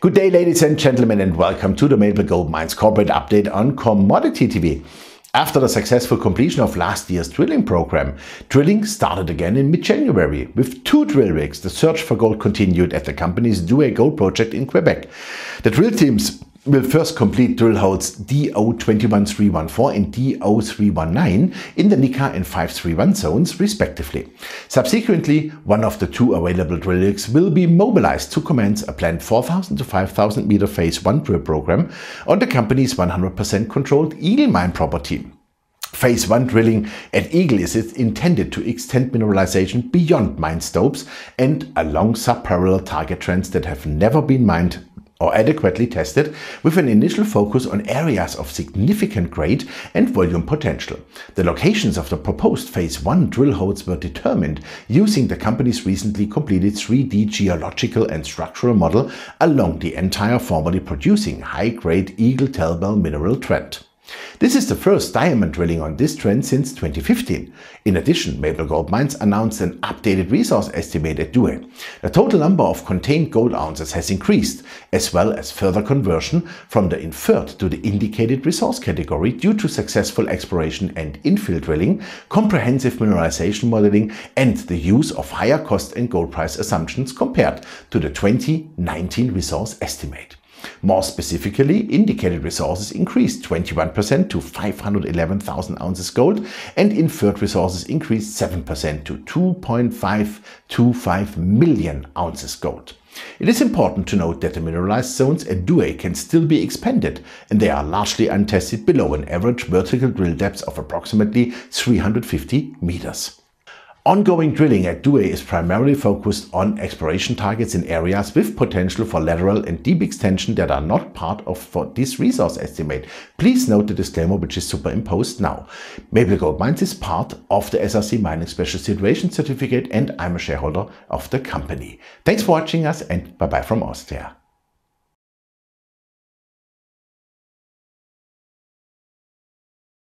Good day, ladies and gentlemen, and welcome to the Maple Gold Mines corporate update on Commodity TV. After the successful completion of last year's drilling program, drilling started again in mid-January. With two drill rigs, the search for gold continued at the company's Douay Gold project in Quebec. The drill teams will first complete drill holes DO21314 and DO319 in the Nika and 531 zones respectively. Subsequently, one of the two available drill rigs will be mobilized to commence a planned 4000 to 5000 meter phase 1 drill program on the company's 100% controlled Eagle mine property. Phase 1 drilling at Eagle is intended to extend mineralization beyond mine stopes and along subparallel target trends that have never been mined or adequately tested with an initial focus on areas of significant grade and volume potential. The locations of the proposed Phase 1 drill holes were determined using the company's recently completed 3D geological and structural model along the entire formerly producing high-grade Eagle Telbel mineral trend. This is the first diamond drilling on this trend since 2015. In addition, Maple Gold Mines announced an updated resource estimate at Douay. The total number of contained gold ounces has increased, as well as further conversion from the inferred to the indicated resource category due to successful exploration and infill drilling, comprehensive mineralization modeling, and the use of higher cost and gold price assumptions compared to the 2019 resource estimate. More specifically, indicated resources increased 21% to 511,000 ounces gold and inferred resources increased 7% to 2.525 million ounces gold. It is important to note that the mineralized zones at Douay can still be expanded and they are largely untested below an average vertical drill depth of approximately 350 meters. Ongoing drilling at Douay is primarily focused on exploration targets in areas with potential for lateral and deep extension that are not part of this resource estimate. Please note the disclaimer which is superimposed now. Maple Gold Mines is part of the SRC Mining Special Situation Certificate and I'm a shareholder of the company. Thanks for watching us and bye bye from Austria.